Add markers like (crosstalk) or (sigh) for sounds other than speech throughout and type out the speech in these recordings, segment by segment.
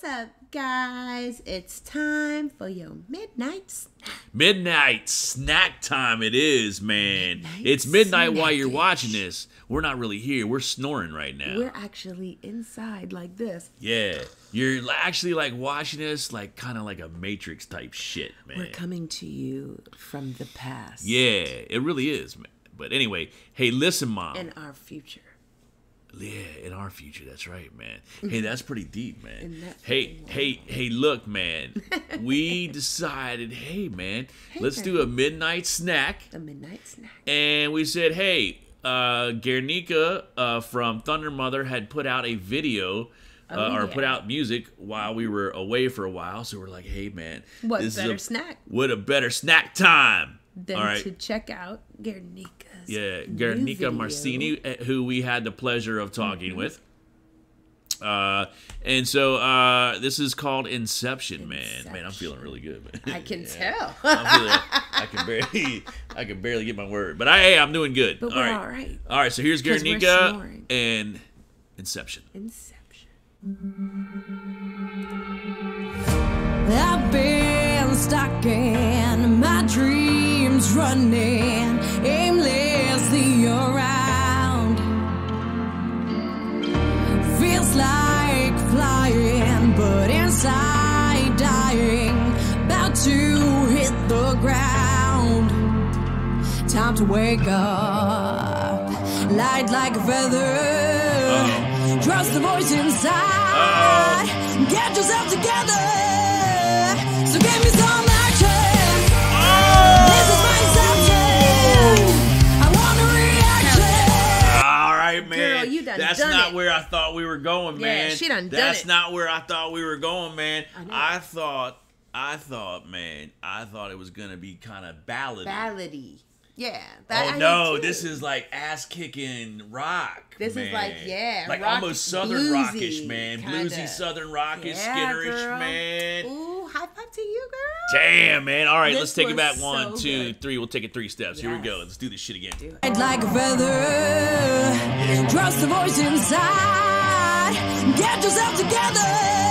What's up, guys? It's time for your midnight snack. Midnight snack time it is, man. Midnight it's midnight while you're watching this. We're not really here. We're snoring right now. We're actually inside like this. yeah. You're actually like watching this like kind of like a Matrix type shit, man. We're coming to you from the past. yeah, it really is, man. But anyway, hey, listen, mom. In our future. Yeah, in our future, that's right, man. Hey, that's pretty deep, man. Hey, hey, hey, look, man. (laughs) we decided, hey, man, let's do a midnight snack. The midnight snack. and we said, "Hey, uh, Guernica uh, from Thundermother had put out a video." Uh, Oh, or put out music while we were away for a while, so we're like, "Hey, man, What better a- snack What a better snack time!" than All right, to check out Guernica's yeah, Guernica. Mancini, uh, who we had the pleasure of talking Mm-hmm. with. Uh, and so uh, this is called Inception, man. Man, I'm feeling really good, man. I can (laughs) Yeah. tell. Feeling, I can barely, (laughs) I can barely get my word, but I, hey, I'm doing good. But all we're right, all right. all right. So here's Guernica and Inception. Inception. I've been stuck in my dreams, running Time to wake up, light like a feather. Trust the voice inside. Get yourself together. So give me some action. Oh! This is my inception. I want a reaction. All right, man. Girl, you done That's done not it. where I thought we were going, man. Yeah, man. she done done That's it. not where I thought we were going, man. I. I, thought, I thought, man, I thought it was gonna be kind of ballady. Ballady. Yeah. That, Oh did no, this is like ass kicking rock. This is like, yeah, like rock- almost southern bluesy, rockish, man. kinda. Bluesy southern rockish, Yeah, skitterish, girl. man. Ooh, high five to you, girl. Damn, man. All right, This let's take it was back. One, two, good. three. We'll take it three steps. Here we go. Let's do this shit again. Light like a feather. Trust the voice inside. Get yourself together.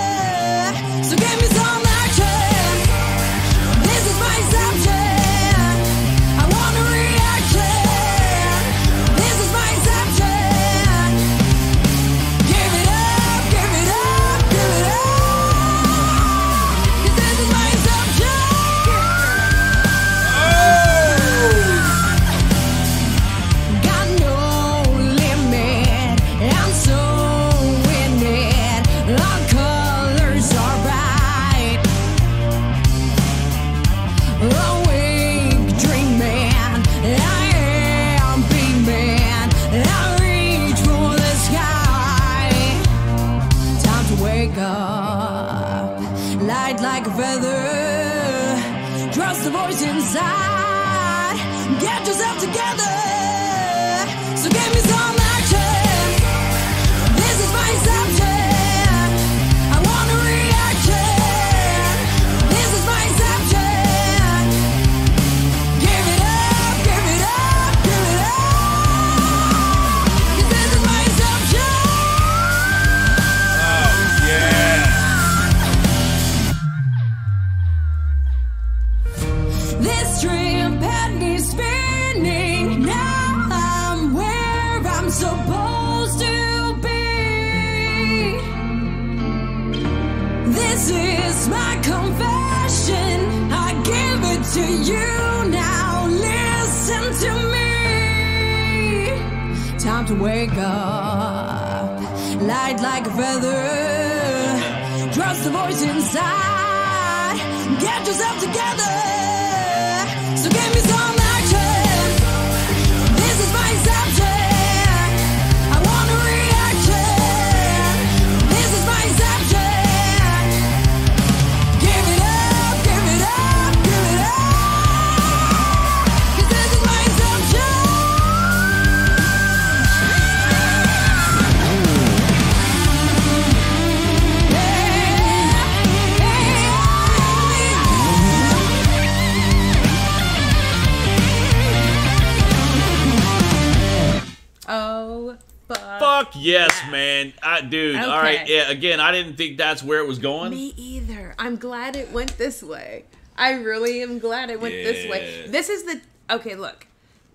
Up. Light like a feather. Trust the voice inside. Get yourself together. So give me some This is my confession. I give it to you now. Listen to me. Time to wake up. Light like a feather. Trust the voice inside. Get yourself together. So give me yes, man. I, dude, all right. Yeah, again, I didn't think that's where it was going. Me either. I'm glad it went this way. I really am glad it went this way. This is the okay. Look,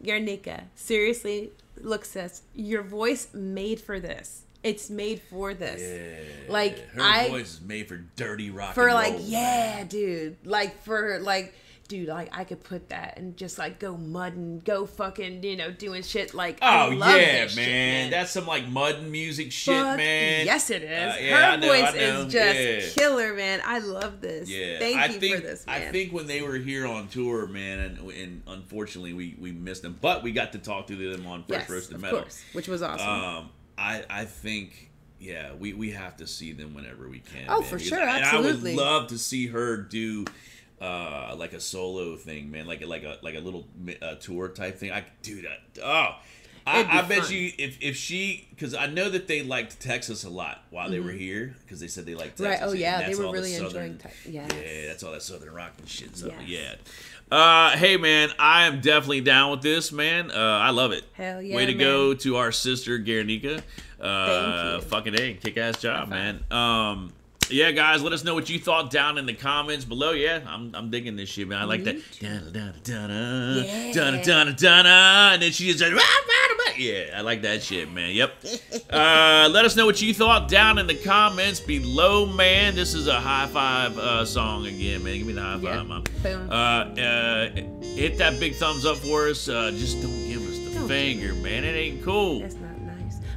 Guernica. Seriously, look, sis. Your voice made for this. It's made for this. Like Her I voice is made for dirty rock. for like roll, yeah, dude. Like for like. Dude, like I could put that and just like go mudding, go fucking, you know, doing shit like. Oh yeah, man. shit, man. That's some like mud music shit, Fuck man. Yes, it is. Uh, yeah, Her know, voice is just Yeah. killer, man. I love this. Yeah, Thank I you think, for this, man. I think when they were here on tour, man, and, and unfortunately we, we missed them, but we got to talk to them on Fresh yes, Roasted of Metal. course, which was awesome. Um, I I think yeah, we, we have to see them whenever we can. Oh, man, for because sure, absolutely. And I would love to see her do. Uh, like a solo thing, man, like like a like a little uh, tour type thing. I, dude, I, oh, I, be I bet you if if she, because I know that they liked Texas a lot while they were here, because they said they liked Mm-hmm. Right, oh, yeah, they were all the really enjoying southern- Tex- yes. Yeah, that's all that southern rock and shit. So Yes. yeah. Uh, hey man, I am definitely down with this, man. Uh, I love it. Hell yeah, Way to man. go to our sister Guernica. Uh, Thank you. fucking a, kick ass job, man. Um, yeah, guys, let us know what you thought down in the comments below. Yeah, I'm, I'm digging this shit, man. I like that. Dun, dun, dun, Yeah. dun, dun, dun, and then she just yeah, I like that shit, man. Yep. (laughs) Uh, let us know what you thought down in the comments below, man. This is a high five uh, song again, man. Give me the high five. Boom. Uh, uh, hit that big thumbs up for us. Uh, just don't give us the Don't finger, man. It ain't cool.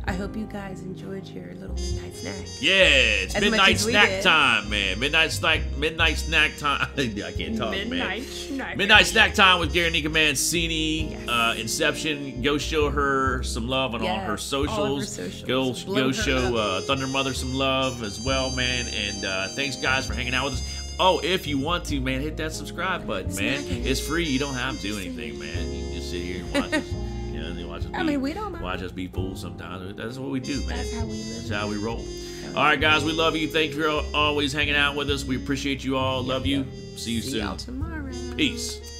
That's not nice. I hope you guys enjoyed your little midnight snack. Yeah, it's As midnight snack did. time, man. Midnight snack, midnight snack time. (laughs) I can't talk, man. snack. Midnight snack time with Gary Mancini. Yes. Uh, Inception. Go show her some love on all Yes, her all of her socials. socials. Go Blow go show uh. Thundermother some love as well, man. And uh, thanks guys for hanging out with us. Oh, if you want to, man, hit that subscribe button, man. Smack. It's free. You don't have to do anything, man. You can just sit here and watch us. (laughs) And watch us. I be- mean, we don't mind. watch us be fools sometimes. That's what we do, man. That's how we live. That's how we roll. All right, guys, we love you. Thank you for always hanging out with us. We appreciate you all. Love you. See you See soon. y'all tomorrow. Peace.